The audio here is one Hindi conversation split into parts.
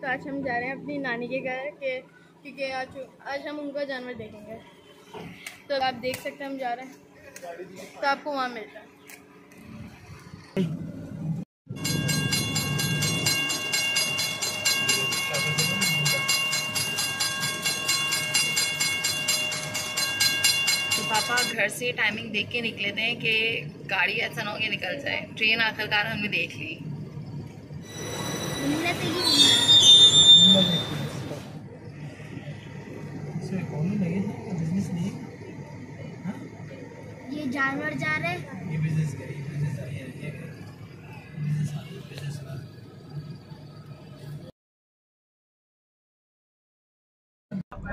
तो आज हम जा रहे हैं अपनी नानी के घर के, क्योंकि आज आज हम उनका जानवर देखेंगे। तो आप देख सकते हैं हम जा रहे हैं। तो आपको वहाँ मिलता है। तो पापा घर से टाइमिंग देख के निकले थे कि गाड़ी ऐसा ना हो कि निकल जाए। ट्रेन आखिरकार हमने देख ली। ये जानवर जा रहे हैं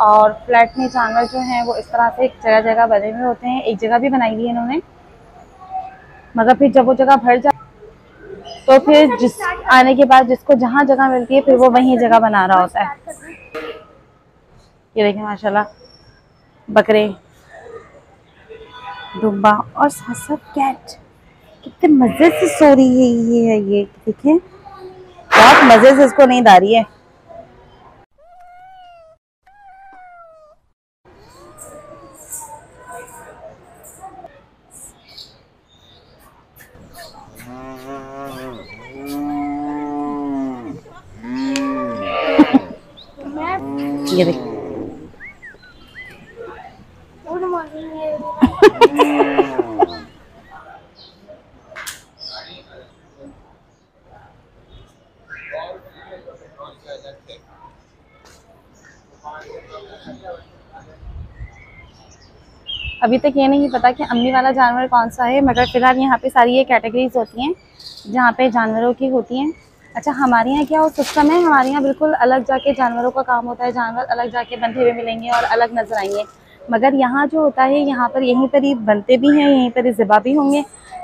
और फ्लैट में जानवर जो हैं वो इस तरह से एक जगह जगह बने हुए होते हैं, एक जगह भी बनाई हुई है इन्होंने। मगर फिर जब वो जगह भर जाए तो फिर जिस आने के बाद जिसको जहाँ जगह मिलती है, फिर वो वहीं जगह बना रहा होता है। ये देखें माशाल्लाह, बकरे दुम्बा और साथ कैट। कितने मज़े से सो रही है ये है ये देखें बहुत मज़े से इसको नींद आ रही है। ये देख। अभी तक ये नहीं पता कि अम्मी वाला जानवर कौन सा है, मगर फ़िलहाल यहाँ पे सारी ये कैटेगरीज होती हैं, जहाँ पे जानवरों की होती हैं। अच्छा हमारे यहाँ क्या वो सिस्टम है? हमारे यहाँ बिल्कुल अलग जाके जानवरों का काम होता है, जानवर अलग जाके बंधे हुए मिलेंगे और अलग नज़र आएँगे। मगर यहाँ जो होता है, यहाँ पर यहीं पर ही बनते भी हैं, यहीं पर ही ज़िबा भी होंगे,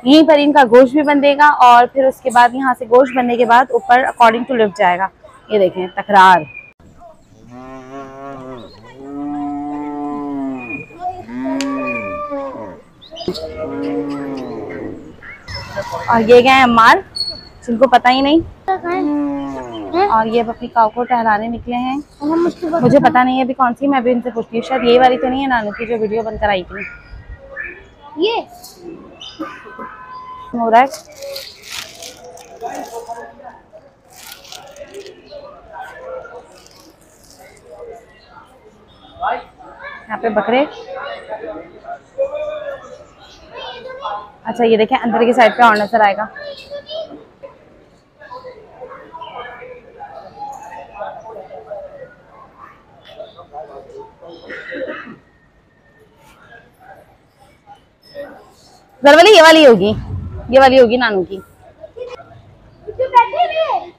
यहीं पर इनका गोश्त भी बंधेगा और फिर उसके बाद यहाँ से गोश्त बनने के बाद ऊपर अकॉर्डिंग टू लिफ्ट जाएगा। ये देखें, तकरार। और ये गए अम्मार जिनको पता ही नहीं। और ये अब अपनी काव को टहलाने निकले हैं। मुझे पता नहीं है अभी कौन सी मैं अभी इनसे पूछती हूँ। शायद ये वाली तो नहीं है नानू की जो वीडियो बनकर आई थी। ये। हो रहा है? यहाँ पे बकरे। अच्छा ये देखें अंदर की साइड पे और नज़र आएगा। वाली ये वाली होगी। ये वाली होगी नानू की।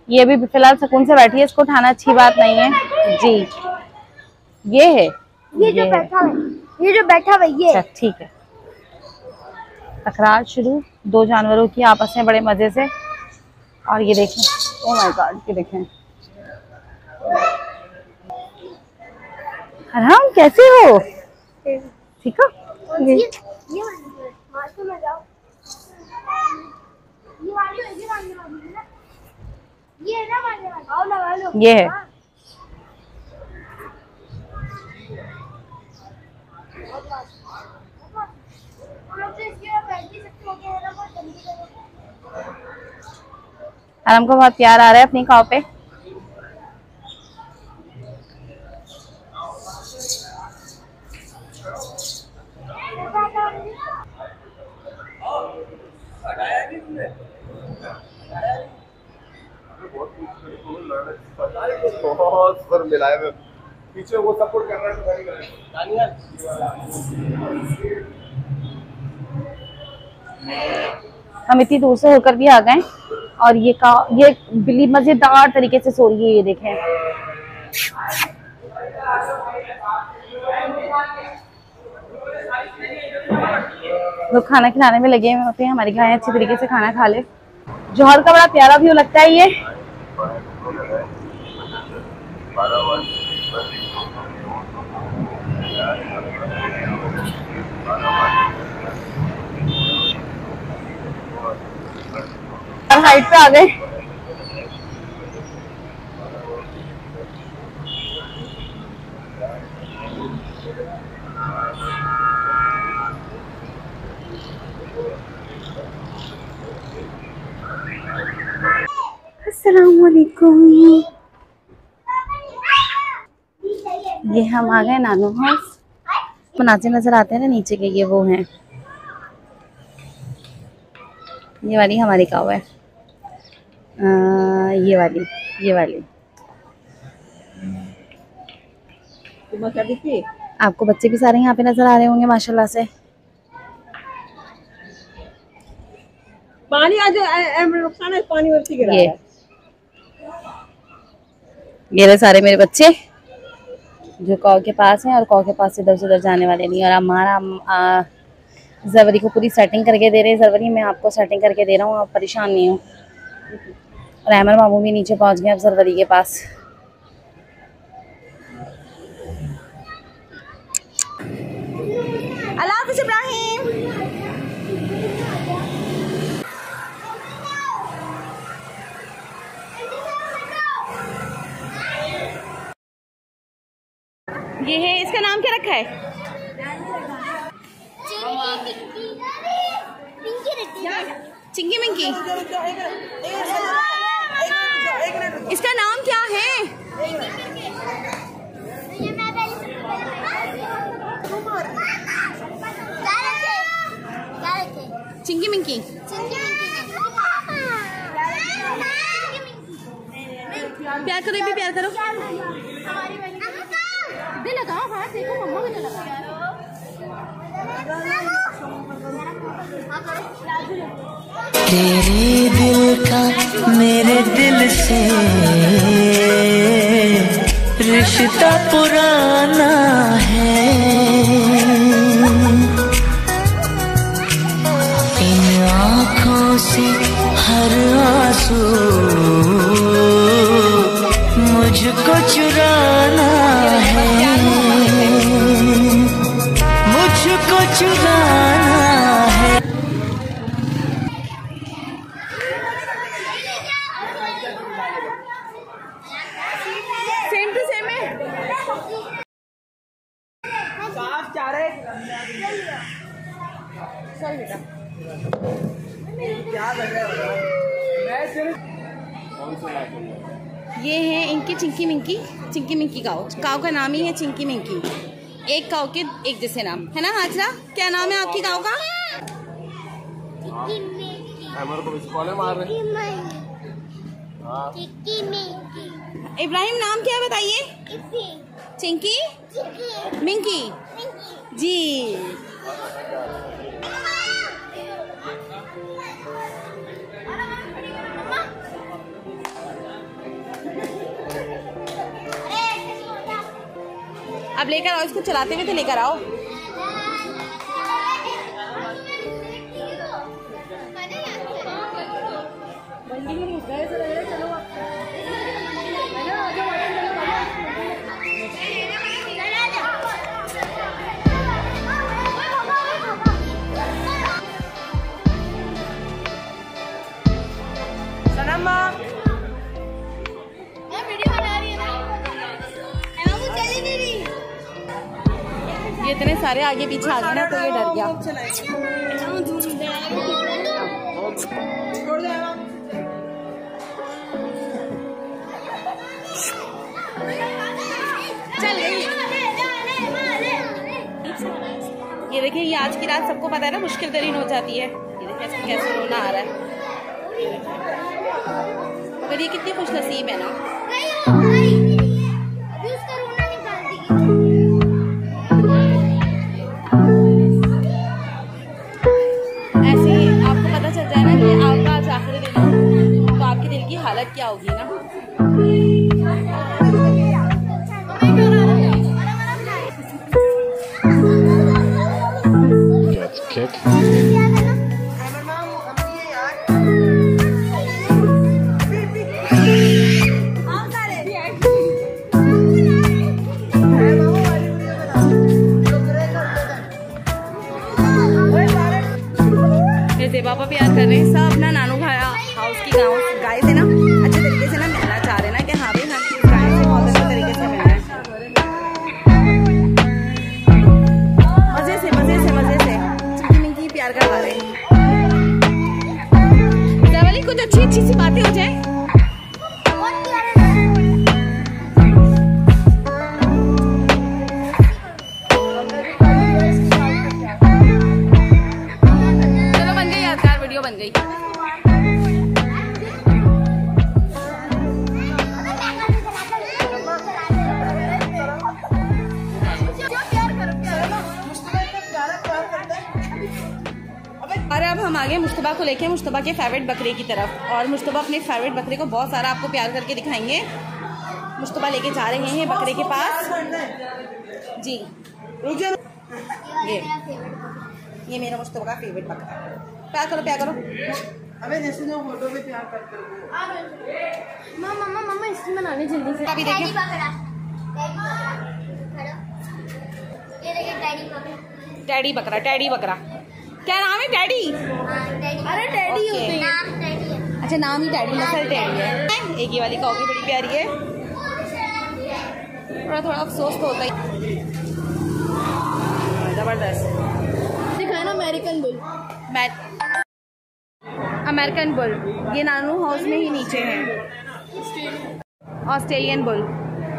ये भी फ़िलहाल सुकून से बैठी है इसको उठाना अच्छी बात नहीं है। जी। ये है। ये जो बैठा है ये जो बैठा ये। अच्छा ठीक है। तकरार शुरू दो जानवरों की आपस में बड़े मज़े से। और ये देखें। ओ माय गॉड ये देखें। हराम कैसे हो? ठीक। हो? ये ये में जाओ ये वाली है, ये वाली वाली है ना? ये है ना वाली वाली? आओ लगा लो। ये है। हाँ। हम लोग तो करो हराम को बहुत प्यार आ रहा है अपनी खाओ पे। बहुत पर मिलाए में पीछे वो सपोर्ट कर रहा है तो खड़ी कर रहा है। हम इतनी दूर से होकर भी आ गए और ये का ये बिल्ली मज़ेदार तरीके से सो रही है ये देखें। लोग खाना खिलाने में लगे हुए होते हैं, हमारी गाय अच्छी तरीके से खाना खा ले। जौहर का बड़ा प्यारा व्यू लगता है ये। हाइट पे आ गए अस्सलामुअलैकुम ये हम आ गए नानू हाउस। मनाचे नज़र आते हैं ना नीचे के ये वो हैं। ये वाली हमारी काव है। आ, ये वाली ये वाली। आपको बच्चे भी सारे यहाँ पे नज़र आ रहे होंगे माशाल्लाह से। पानी आज नुकसान है पानी ये ये। रहे सारे मेरे बच्चे। जो कौ के पास हैं और कौ के पास इधर से उधर जाने वाले नहीं और हमारा जरवरी को पूरी सेटिंग करके दे रहे हैं। जरवरी मैं आपको सेटिंग करके दे रहा हूँ, आप परेशान नहीं हो। और अहमर मामू भी नीचे पहुँच गए अब जरवरी के पास। अल्लाह इब्राहिम। ये है, इसका नाम क्या रखा है? चिंकी मिंकी। इसका नाम क्या है? चिंकी मिंकी। प्यार करो भी प्यार करो। दे लगाओ, हाथ देखो, मम्मा को तेरे दिल का मेरे दिल से रिश्ता पुराना है। इन आँखों से हर आँसू मुझको चुराना है। चुराना है सेम टू सेम है। साफ़ चारे चल बेटा। क्या लग रहा है? मैं सिर्फ़ ये है इनकी चिंकी मिंकी चिंकी मिंकी काव काव का नाम ही है चिंकी मिंकी। एक काव के एक जैसे नाम। है ना, हाजरा? क्या नाम है आपकी गाँव का? इब्राहिम, नाम क्या बताइए? चिंकी? मिंकी? जी। अब लेकर आओ इसको चलाते हुए तो लेकर आओ। सारे आगे पीछे आ गए ना तो ये डर गया। ये देखिए, ये आज की रात सबको पता है ना, मुश्किल तरीन हो जाती है। ये देखिए कैसे रोना आ रहा है। पर ये कितनी खुश नसीब है ना। क्या होगी ना अब हम आगे मुश्तबा को लेके मुश्तबा के फेवरेट बकरे की तरफ़। और मुश्तबा अपने फेवरेट बकरे को बहुत सारा आपको प्यार करके दिखाएँगे। मुश्तबा लेके जा रहे हैं बकरे के पास। जी। ये। ये मेरा मुश्तबा का फेवरेट बकरा। प्यार करो प्यार करो। अबे जैसे जो फ़ोटो पे प्यार करते हो मम्मा मम्मा मम्मा इसकी बनाने जल्दी से। अभी देखिए। डैडी बकरा डैडी बकरा। क्या नाम है डैडी अरे डैडी Okay. होते हैं। अच्छा नाम ही डैडी नसल डैडी है। एक ही वाली कॉफ़ी बड़ी प्यारी है। थोड़ा थोड़ा अफसोस तो होता ही। ज़बरदस्त। दिखाया ना अमेरिकन बुल मैं अमेरिकन बुल ये नानू हाउस में ही नीचे है। ऑस्ट्रेलियन बुल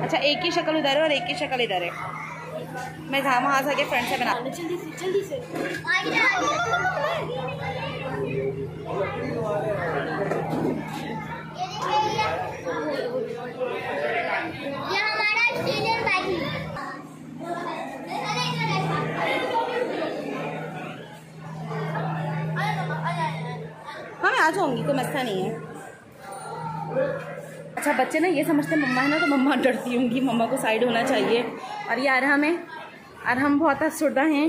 अच्छा एक की शक्ल उधर है और एक की शक्ल इधर है। मैं जहाँ वहाँ से फ्रेंड से बना जल्दी से जल्दी से। हमारा हाँ मैं आ जाऊँगी कोई मसला नहीं है। अच्छा बच्चे ना ये समझते हैं, मम्मा है ना तो मम्मा डरती होंगी, मम्मा को साइड होना चाहिए। और ये अरहम है। अरहम बहुत असुरदा हैं।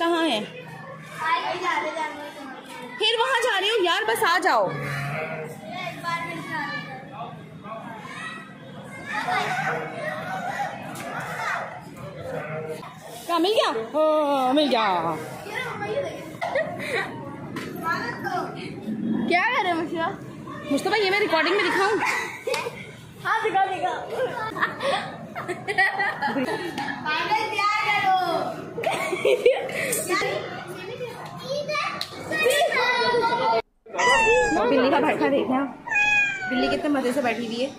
कहाँ है? फिर वहाँ जा रही हो। यार, बस आ जाओ। क्या, मिल गया? हाँ मिल गया। क्या कर रहे मुझे मुस्तफ़ा ये मैं रिकॉर्डिंग में दिखाऊँ? हाँ दिखा दिखा। बिल्ली का बैठा देखना बिल्ली कितने मज़े से बैठी हुई है।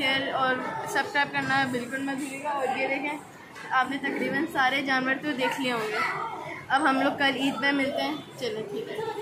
शेयर और सब्सक्राइब करना बिल्कुल मत भूलिएगा और ये देखें, आपने तकरीबन सारे जानवर तो देख लिए होंगे। अब हम लोग कल ईद में मिलते हैं। चलो, ठीक है।